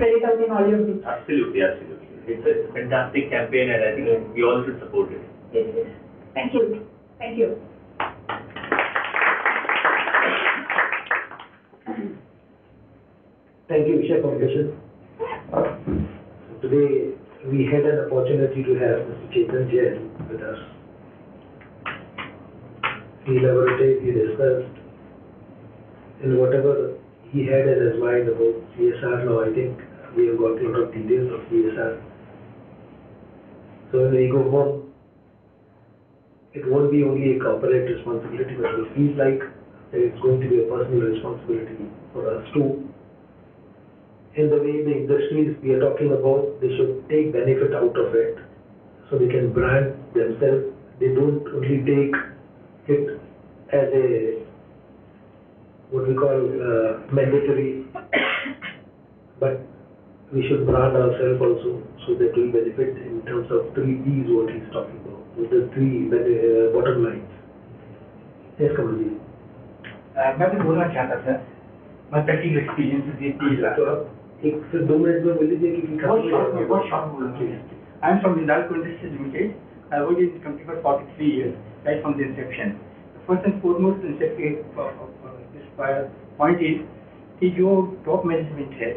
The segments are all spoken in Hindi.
spread it in all your groups. Absolutely, absolutely. It's a fantastic campaign and I think we all should support it. Yes, yes. Thank you. Thank you. Thank you, Isha Foundation. Uh, Today, we had an opportunity to have Mr. Chetan Jain with us. He elaborated, he discussed, and whatever he had in his mind about CSR law, I think we have got a lot of details of CSR. So when we go home, it won't be only a corporate responsibility, but it feels like it's going to be a personal responsibility for us too in the way the industries we are talking about, they should take benefit out of it. So they can brand themselves. They don't only take it as a, what we call uh, mandatory, but we should brand ourselves also so that we benefit in terms of three P's what he's talking about, with the three uh, bottom lines. Yes, Kamalji. अ, मैं तो बोलना चाहता था मैं प्रैक्टिकल एक्सपीरियंस ये तीस रहा तो आप एक से दो मिनट में बोल लीजिए क्योंकि बहुत खत्म शॉर्ट हो में बहुत शॉर्ट बोलूँगा I am from Hindalco Industries Limited. I worked in the company for 43 years, right from the inception. The first and foremost inception of, of, of this uh, point is कि जो top management है,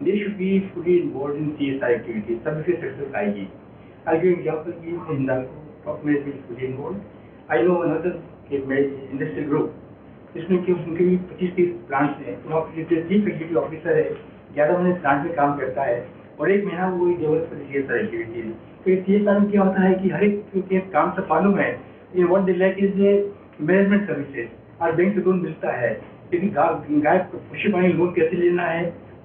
they should be fully involved in CSR activities. फिर success आएगी. I'll give example कि Hindalco top management is fully involved. I know another industrial group इसमें कि उनके भी पच्चीस तीस प्लांट्स हैं वहाँ चीफ एग्जीक्यूटिव ऑफिसर है ग्यारह महीने प्लांट में काम करता है, और एक महीना वो develop C S R activities तो सी एस आर में क्या होता है कि हर एक क्योंकि काम सब मालूम है लेकिन what they like is management services और बैंक से लोन मिलता है, लेकिन गाय पशु पानी, लोन कैसे लेना है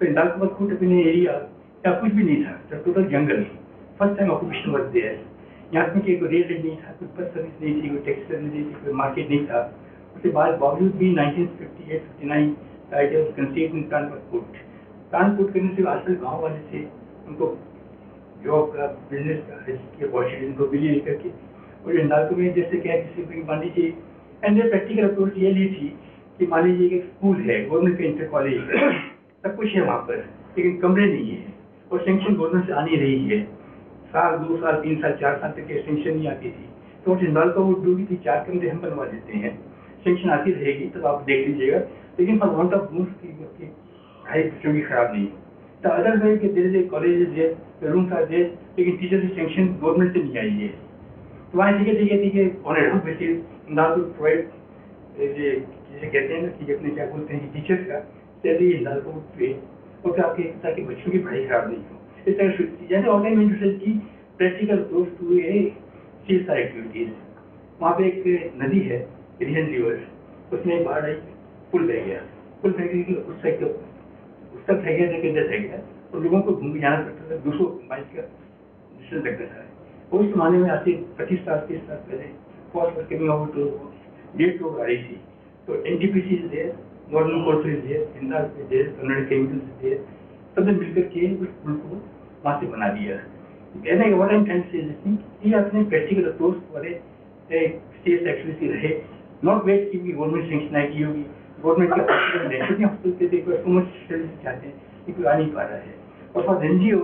तो हिंडाल्को का खुद अपने एरिया या कुछ भी नहीं था। Total jungle first time occupation was there यहाँ पे कोई रेल नहीं था, कोई बस सर्विस नहीं थी, कोई टैक्सी सर्विस नहीं थी, कोई मार्केट नहीं था। उसके बाद बावजूद भी 1958-59 का आइडिया कंसीव इन प्लान पर पुट प्लान करने से आजकल गाँव वाले थे उनको जॉब का बिज़नेस का की अपॉर्चुनिटी उनको मिली नहीं करके और हिंडाल्को में जैसे क्या किसी मान लीजिए एंड प्रैक्टिकल अप्रोच ये ली थी कि मान लीजिए कि स्कूल है गवर्नमेंट का इंटर कॉलेज सब कुछ है वहाँ पर। लेकिन कमरे नहीं है और सेंक्शन गवर्नमेंट से आ नहीं रही है। साल, दो साल, तीन साल, चार साल तक एक्सटेंशन नहीं आती थी। तो हिंडाल्को वो ड्यूटी थी चार कमरे हम बनवा देते हैं। सेंक्शन आती रहेगी, तब आप देख लीजिएगा। लेकिन फॉर वांट ऑफ़ रूम्स की पढ़ाई बच्चों की खराब नहीं। है तो अदर वे के there college there rooms are there लेकिन टीचर की सेंक्शन गवर्नमेंट से नहीं आई है। तो वहाँ ठीक है ठीक है ठीक है। On aid basis not provide जिसे कहते हैं ना कि अपने क्या बोलते हैं टीचर्स का सैलरी हिंडाल्को पे, और फिर आपके ताकि बच्चों की पढ़ाई खराब नहीं हो। इस तरह से जैसे ऑनलाइन इंटरसेट की practical approach to A C S activities वहाँ पे एक नदी है रिहन रिवर उसमें बाढ़ आई पुल बह गया। पुल बह गया उस साइड उस तक रह गया, लेकिन रह गया। और लोगों को घूम जाना पड़ता था, दो सौ माइल का डिस्टेंस लगता था। और उस जमाने में आते पच्चीस साल, तीस साल पहले कॉस्ट पर कमिंग आउट डेढ़ आ रही थी। तो N T P C there Hindal is there Kannada chemicals is there सबने मिलकर के उस पुल को वहाँ से बना दिया कहने का आई ट्राइंग टू से ये अपने प्रैक्टिकल अप्रोच वाले स्टेट एक्टिविटी रहे नॉट वेट की गवर्नमेंट सेंक्शन आएगी होगी गवर्नमेंट के हॉस्पिटल हॉस्पिटल के देखो सो मच सर्विस चाहते हैं कि कोई आ नहीं पा रहा है और for N G O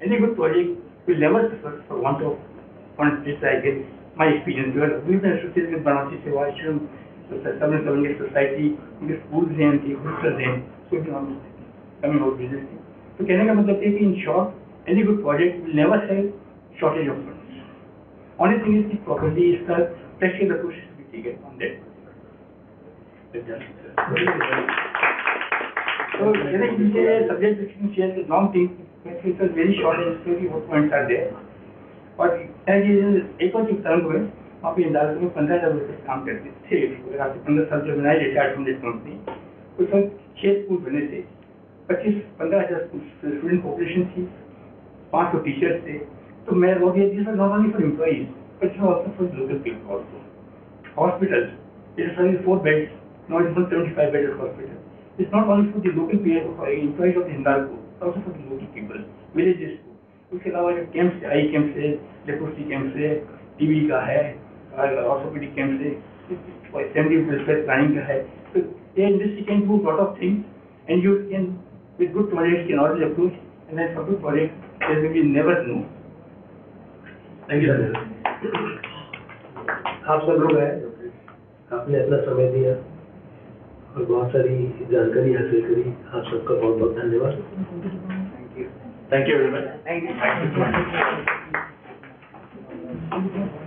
any good project I my experience जो है वी एसोसिएट विद बनारसी सेवा सबने समझे सोसाइटी उनके स्कूल्स हैं उनके हॉस्टल्स हैं भी हम कमिंग आउट बिज़नेस तो कहने का मतलब है कि in short any good project will never have shortage of funds only thing is की प्रॉपर्ली इसका practical approach to be taken on that So, जैसे कि मुझे subject discussion share with long thing it was very short and story what points are there और एक और चीज़ तरंग हुए वहाँ पे इंदालत में पंद्रह हज़ार रुपये काम करते थे आपसे पंद्रह साल जब बनाए रिटायर्ड दिस कंपनी उस वक्त छह स्कूल बने थे पच्चीस पंद्रह हज़ार स्टूडेंट पॉपुलेशन थी पाँच सौ टीचर्स थे तो मैं वो ये this not only for employees but also for local people also it is only four beds, now it's not seventy-five bedded hospital. It's not only for the local people, for employees of Hindalco, it's also for the local people, villages. उसके अलावा जो कैंप्स आई कैंप्स है लेप्रोसी कैंप्स है टीबी का है ऑर्थोपेडिक कैंप्स है असेंबली वेलफेयर प्लानिंग का है तो ये industry can do lot of things and you can with good project can always approach and then for good project there will be never no thank you sir आप सब लोग आए? आपने अपना समय दिया और बहुत सारी जानकारी हासिल करी। आप सबका बहुत बहुत धन्यवाद। Thank you Thank you very much. Thank you